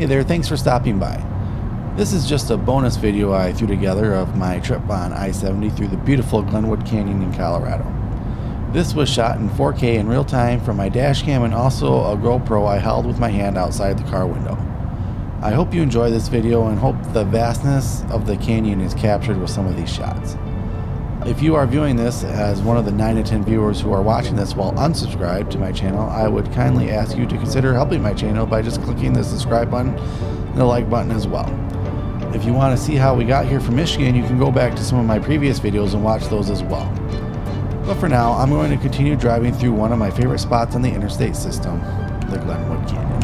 Hey there, thanks for stopping by. This is just a bonus video I threw together of my trip on I-70 through the beautiful Glenwood Canyon in Colorado. This was shot in 4K in real time from my dash cam and also a GoPro I held with my hand outside the car window. I hope you enjoy this video and hope the vastness of the canyon is captured with some of these shots. If you are viewing this as one of the 9 to 10 viewers who are watching this while unsubscribed to my channel, I would kindly ask you to consider helping my channel by just clicking the subscribe button and the like button as well. If you want to see how we got here from Michigan, you can go back to some of my previous videos and watch those as well. But for now, I'm going to continue driving through one of my favorite spots on the interstate system, the Glenwood Canyon.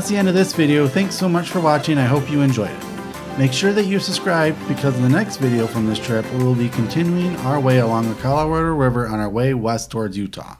That's the end of this video. Thanks so much for watching. I hope you enjoyed it. Make sure that you subscribe because in the next video from this trip, we will be continuing our way along the Colorado River on our way west towards Utah.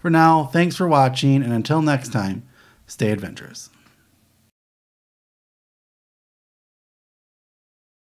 For now, thanks for watching, and until next time, stay adventurous.